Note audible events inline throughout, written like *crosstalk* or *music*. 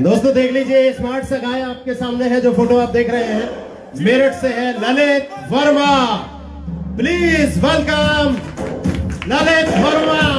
दोस्तों, देख लीजिए स्मार्ट सा गाय आपके सामने है जो फ़ोटो आप देख रहे हैं। मेरठ से है ललित वर्मा। प्लीज़ वेलकम ललित वर्मा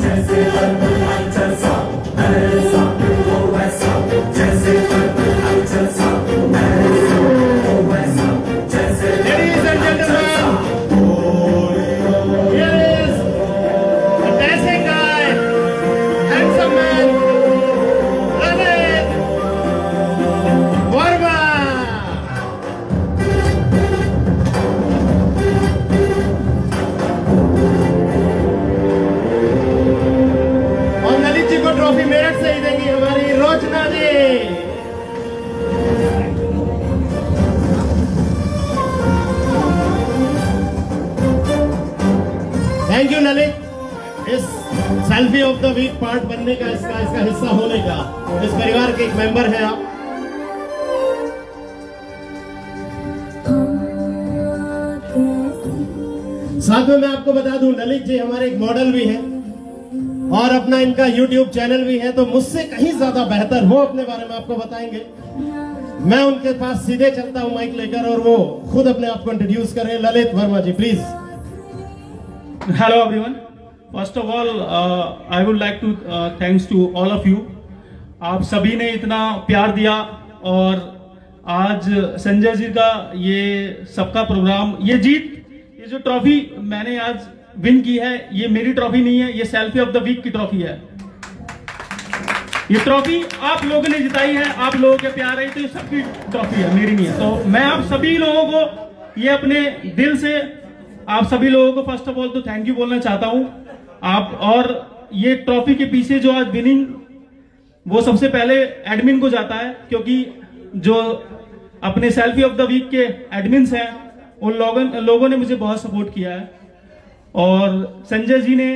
जैसे बरबुलांचल थैंक यू ललित इस selfie of the week part बनने का इसका इसका हिस्सा होने का। इस परिवार के एक मेंबर हैं आप। साथ में मैं आपको बता दूँ ललित जी हमारे एक मॉडल भी हैं और अपना इनका यूट्यूब चैनल भी है तो मुझसे कहीं ज़्यादा बेहतर वो अपने बारे में आपको बताएँगे। मैं उनके पास सीधे चलता हूँ माइक लेकर और वो खुद अपने आप को इंट्रोड्यूस करें Lalit Verma ji please Hello everyone. First of all, uh, I would like to uh, thanks to all of you. आप सभी ने इतना प्यार दिया और आज संजय जी का ये सबका प्रोग्राम ये जीत ये जो ट्रॉफी मैंने आज विन की है ये मेरी ट्रॉफी नहीं है ये सेल्फी ऑफ़ द वीक की ट्रॉफी है ये ट्रॉफी आप लोगों ने जिताई है आप लोगों के प्यार है तो ये सबकी ट्रॉफी है मेरी नहीं है तो मैं आप सभी लोगों को ये अपने दिल से आप सभी लोगों को फ़र्स्ट ऑफ़ ऑल तो थैंक यू बोलना चाहता हूँ। आप और ये ट्रॉफी के पीछे जो आज विनिंग वो सबसे पहले एडमिन को जाता है, क्योंकि जो अपने सेल्फी ऑफ़ द वीक के एडमिन्स हैं, उन लोगों लोगों ने मुझे बहुत सपोर्ट किया है। और संजय जी ने,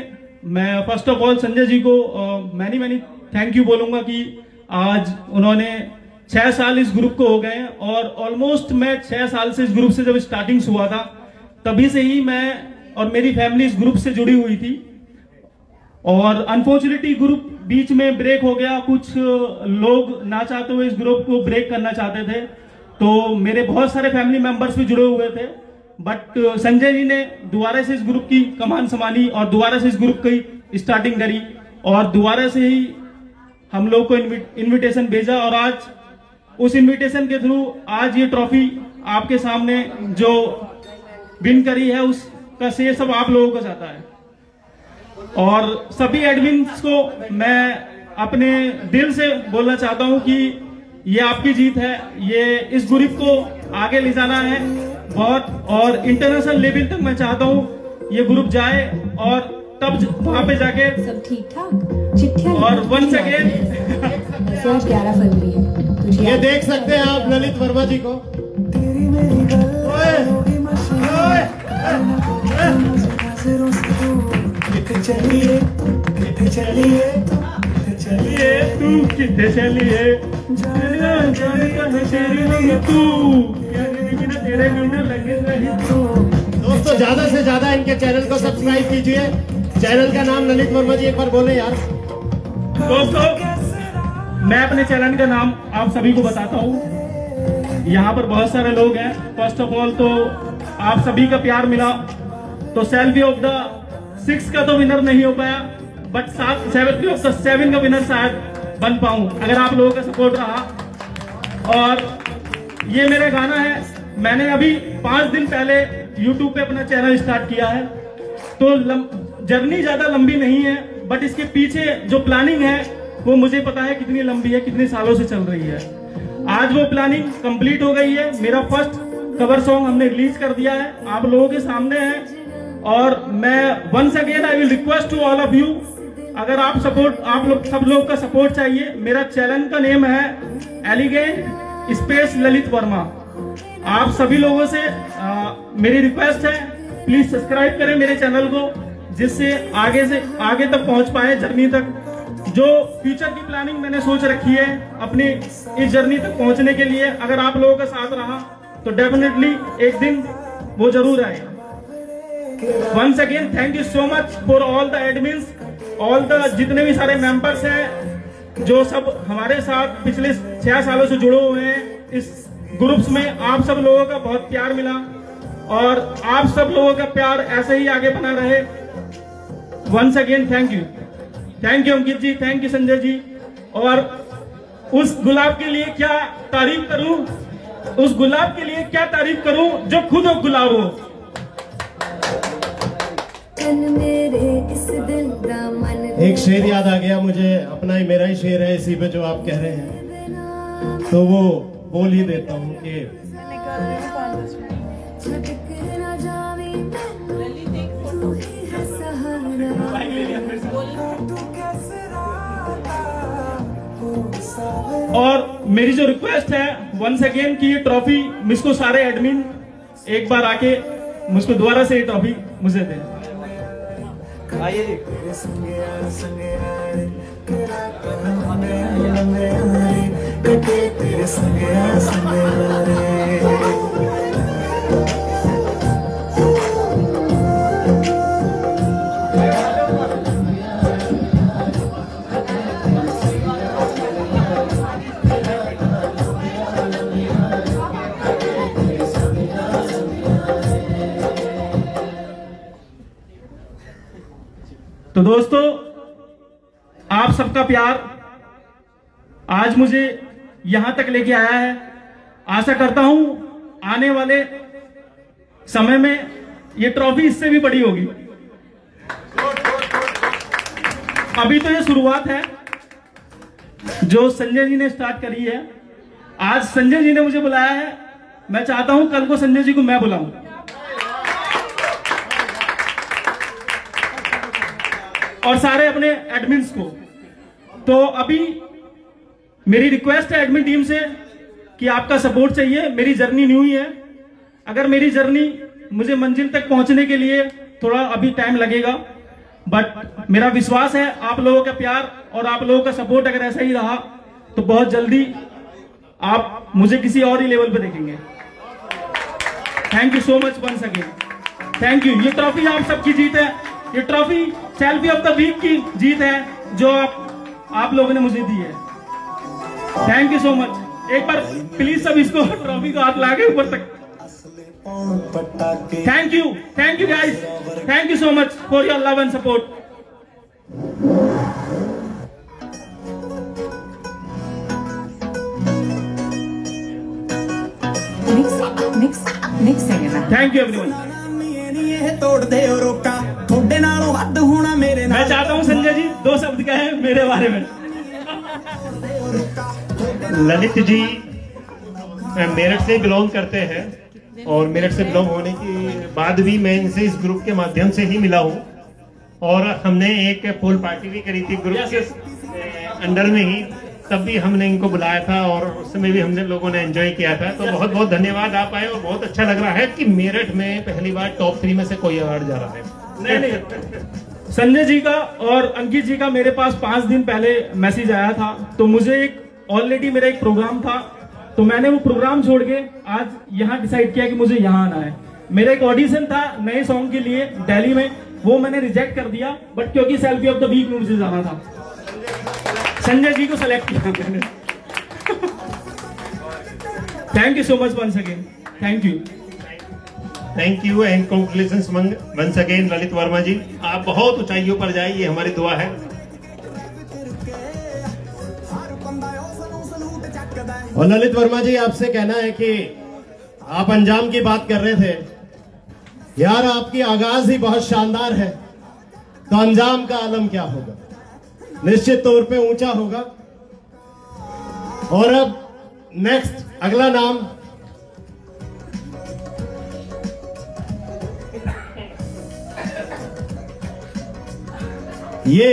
मैं first of all Sanjay ji को मैनी मैनी थैंक यू बोलूँगा कि आज उन्होंने छह साल इस ग्रुप को हो गए और ऑलमोस्ट मैं छह साल से इस ग्रुप से जब स्टार्टिंग हुआ था तभी से ही मैं और मेरी फैमिली इस ग्रुप से जुड़ी हुई थी। और अनफॉर्चुनेटली ग्रुप बीच में ब्रेक हो गया। कुछ लोग ना चाहते हुए इस ग्रुप को ब्रेक करना चाहते थे। तो मेरे बहुत सारे फैमिली मेंबर्स भी जुड़े हुए थे। बट संजय जी ने दोबारा से इस ग्रुप की कमान संभाली और दोबारा से इस ग्रुप की स्टार्टिंग करी। और दोबारा से ही हम लोग को इनविटेशन भेजा और आज, उस इनविटेशन के थ्रू आज ये ट्रॉफी आपके सामने जो विन करी है उसका श्रेय सब आप लोगों को जाता है। और सभी एडमिन्स को मैं अपने दिल से बोलना चाहता हूँ कि ये आपकी जीत है ये इस ग्रुप को आगे ले जाना है बहुत और इंटरनेशनल लेवल तक मैं चाहता हूँ ये ग्रुप जाए और तब वहाँ पे जाके सब ठीक ठाक चिट्ठियाँ और वन आज *laughs* ग्यारह फरवरी है ये देख सकते हैं आप ललित वर्मा जी को। दोस्तों, ज़्यादा से ज़्यादा इनके चैनल को सब्सक्राइब कीजिए। चैनल का नाम ललित वर्मा जी एक बार बोले यार। दोस्तों, मैं अपने चैनल का नाम आप सभी को बताता हूँ। यहाँ पर बहुत सारे लोग हैं। फ़र्स्ट ऑफ़ ऑल तो आप सभी का प्यार मिला तो सेल्फी ऑफ़ द सिक्स का तो विनर नहीं हो पाया बट सात सेवन ऑफ़ द सेवन का विनर शायद बन पाऊँ, अगर आप लोगों का सपोर्ट रहा। और ये मेरा गाना है, मैंने अभी पाँच दिन पहले YouTube पे अपना चैनल स्टार्ट किया है। तो जर्नी ज़्यादा लंबी नहीं है बट इसके पीछे जो प्लानिंग है, वो मुझे पता है कितनी लंबी है, कितने सालों से चल रही है। आज वो प्लानिंग कंप्लीट हो गई है, मेरा फ़र्स्ट कवर सॉन्ग हमने रिलीज़ कर दिया है। आप लोगों के सामने है। और मैं once again I will request to all of you अगर आप सपोर्ट आप लोग सब लोग का सपोर्ट चाहिए मेरा चैनल का नेम है एलिगेंट स्पेस ललित वर्मा आप सभी लोगों से आ, मेरी रिक्वेस्ट है प्लीज़ सब्सक्राइब करें मेरे चैनल को जिससे आगे से आगे तक पहुँच पाए जर्नी तक। जो फ्यूचर की प्लानिंग मैंने सोच रखी है अपनी इस जर्नी तक पहुँचने के लिए अगर आप लोगों का साथ रहा तो डेफिनेटली एक दिन वो ज़रूर आएगा। Once again thank you so much for all the admins all the जितने भी सारे मेंबर्स हैं, जो सब हमारे साथ पिछले छह सालों से जुड़े हुए हैं, इस ग्रुप्स में आप सब लोगों का बहुत प्यार मिला और आप सब लोगों का प्यार ऐसे ही आगे बना रहे। Once again thank you thank you Ankit ji thank you Sanjay ji. और उस गुलाब के लिए क्या तारीफ़ करूँ? उस गुलाब के लिए क्या तारीफ़ करूँ जो खुद हो गुलाब हो? तन मेरे इस दिल दा मन एक शेर याद आ गया मुझे अपना ही मेरा ही शेर है इसी पे जो आप कह रहे हैं। तो वो बोल ही देता हूँ कि छटक ना जावे सहारा और मेरी जो रिक्वेस्ट है वंस अगेन की ये ट्रॉफी मुझको सारे एडमिन एक बार आके मुझको दोबारा से ये ट्रॉफी मुझे दे। कटे। तो दोस्तों, आप सबका प्यार आज मुझे यहाँ तक लेके आया है। आशा करता हूँ आने वाले समय में ये ट्रॉफी इससे भी बड़ी होगी। अभी तो ये शुरुआत है, जो संजय जी ने स्टार्ट करी है। आज संजय जी ने मुझे बुलाया है। मैं चाहता हूँ कल को संजय जी को मैं बुलाऊं। और सारे अपने एडमिन को। तो अभी मेरी रिक्वेस्ट है एडमिन टीम से कि आपका सपोर्ट चाहिए। मेरी जर्नी न्यू ही है। अगर मेरी जर्नी मुझे मंजिल तक पहुँचने के लिए थोड़ा अभी टाइम लगेगा। बट मेरा विश्वास है, आप लोगों का प्यार और आप लोगों का सपोर्ट अगर ऐसा ही रहा तो बहुत जल्दी आप मुझे किसी और ही लेवल पे देखेंगे। Thank you so much once again thank you ये ट्रॉफी आप सबकी जीत है। ये trophy selfie of the week की जीत है जो आप लोगों ने मुझे दी है। थैंक यू सो मच एक बार प्लीज़ सब इसको ट्रॉफी को हाथ लागे ऊपर तक। Thank you thank you guys thank you so much for your love and support thank you everyone तोड़ दे रोका। मैं चाहता हूँ संजय जी दो शब्द कहें मेरे बारे में। ललित जी मेरठ से बिलोंग करते हैं और मेरठ से बिलोंग होने के बाद भी मैं इनसे इस ग्रुप के माध्यम से ही मिला हूँ। और हमने एक पोल पार्टी भी करी थी ग्रुप के अंडर में ही। तब भी हमने इनको बुलाया था और उस समय भी हमने लोगों ने एंजॉय किया था। तो बहुत बहुत धन्यवाद आप आए और बहुत अच्छा लग रहा है कि मेरठ में पहली बार टॉप थ्री में से कोई अवार्ड जा रहा है। नहीं नहीं। संजय जी का और अंकित जी का मेरे पास पाँच दिन पहले मैसेज आया था। तो मुझे एक ऑलरेडी मेरा एक प्रोग्राम था। तो मैंने वो प्रोग्राम छोड़ के आज यहाँ डिसाइड किया कि मुझे यहाँ आना है। मेरा एक ऑडिशन था नए सॉन्ग के लिए दिल्ली में। वो मैंने रिजेक्ट कर दिया बट क्योंकि सेल्फी ऑफ़ द वीक में मुझे जाना था। संजय जी को सेलेक्ट किया मैंने। Thank you so much once again thank you thank you and congratulation once again Lalit Verma ji आप बहुत ऊंचाइयों पर जाए ये हमारी दुआ है। और ललित वर्मा जी, आपसे कहना है कि आप अंजाम की बात कर रहे थे। यार, आपकी आगाज़ ही बहुत शानदार है। तो अंजाम का आलम क्या होगा? निश्चित तौर पे ऊँचा होगा। और अब नेक्स्ट अगला नाम। ये